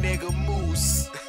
nigga Moose.